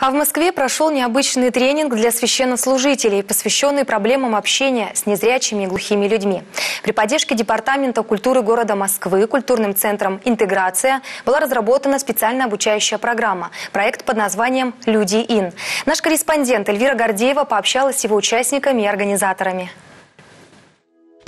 А в Москве прошел необычный тренинг для священнослужителей, посвященный проблемам общения с незрячими и глухими людьми. При поддержке Департамента культуры города Москвы культурным центром «Интеграция» была разработана специальная обучающая программа. Проект под названием «Люди Ин». Наш корреспондент Эльвира Гордеева пообщалась с его участниками и организаторами.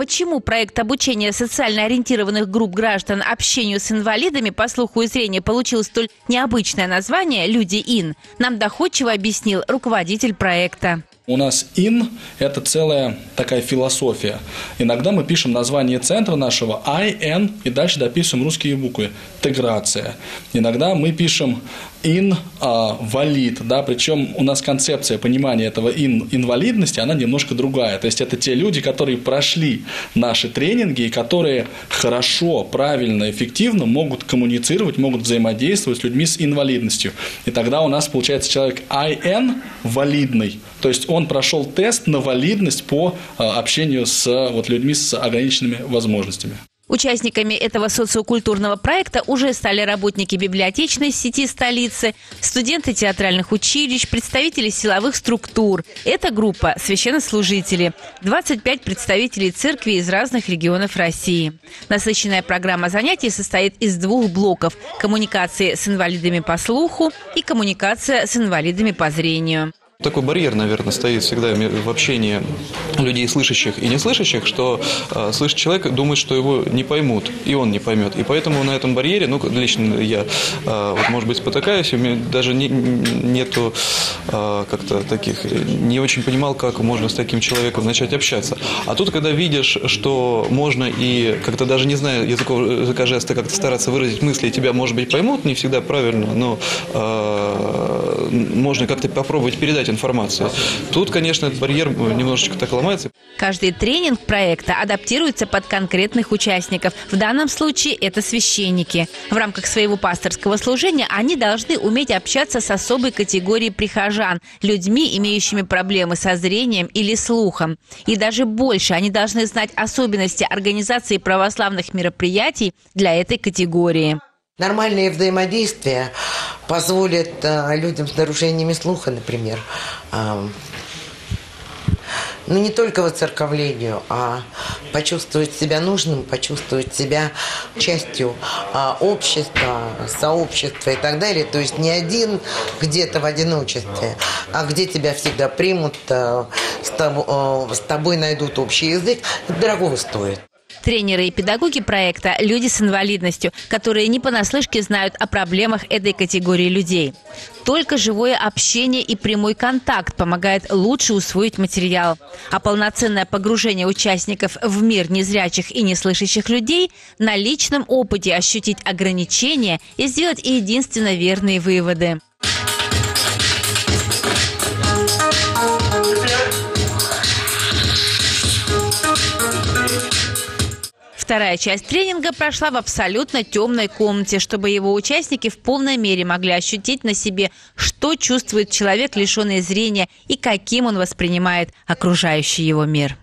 Почему проект обучения социально ориентированных групп граждан общению с инвалидами по слуху и зрению получил столь необычное название «Люди Ин», нам доходчиво объяснил руководитель проекта. У нас ин – это целая такая философия. Иногда мы пишем название центра нашего IN и дальше дописываем русские буквы «интеграция». Иногда мы пишем ин а, валид, да, причем у нас концепция понимания этого ин инвалидности, она немножко другая. То есть это те люди, которые прошли наши тренинги и которые хорошо, правильно, эффективно могут коммуницировать, могут взаимодействовать с людьми с инвалидностью. И тогда у нас получается человек IN валидный, то есть он прошел тест на валидность по а, общению с вот, людьми с ограниченными возможностями. Участниками этого социокультурного проекта уже стали работники библиотечной сети столицы, студенты театральных училищ, представители силовых структур. Эта группа – священнослужители, 25 представителей церкви из разных регионов России. Насыщенная программа занятий состоит из двух блоков – коммуникации с инвалидами по слуху и коммуникация с инвалидами по зрению. Такой барьер, наверное, стоит всегда в общении людей слышащих и не слышащих, что э, слышит человек думает, что его не поймут, и он не поймет. И поэтому на этом барьере, ну, лично я, э, вот, может быть, спотыкаюсь, у меня даже не, нету э, как-то таких, не очень понимал, как можно с таким человеком начать общаться. А тут, когда видишь, что можно и как-то даже не знаю языков, языка жеста, как-то стараться выразить мысли, и тебя, может быть, поймут, не всегда правильно, но э, можно как-то попробовать передать информацию. Тут, конечно, этот барьер немножечко так ломается. Каждый тренинг проекта адаптируется под конкретных участников. В данном случае это священники. В рамках своего пасторского служения они должны уметь общаться с особой категорией прихожан, людьми, имеющими проблемы со зрением или слухом. И даже больше, они должны знать особенности организации православных мероприятий для этой категории. Нормальное взаимодействие позволит э, людям с нарушениями слуха, например, э, ну не только воцерковлению, а почувствовать себя нужным, почувствовать себя частью а, общества, сообщества и так далее. То есть не один где-то в одиночестве, а где тебя всегда примут, а, с, тобой, а, с тобой найдут общий язык. Это дорогого стоит. Тренеры и педагоги проекта – люди с инвалидностью, которые не понаслышке знают о проблемах этой категории людей. Только живое общение и прямой контакт помогает лучше усвоить материал. А полноценное погружение участников в мир незрячих и неслышащих людей на личном опыте ощутить ограничения и сделать единственно верные выводы. Вторая часть тренинга прошла в абсолютно темной комнате, чтобы его участники в полной мере могли ощутить на себе, что чувствует человек, лишенный зрения, и каким он воспринимает окружающий его мир.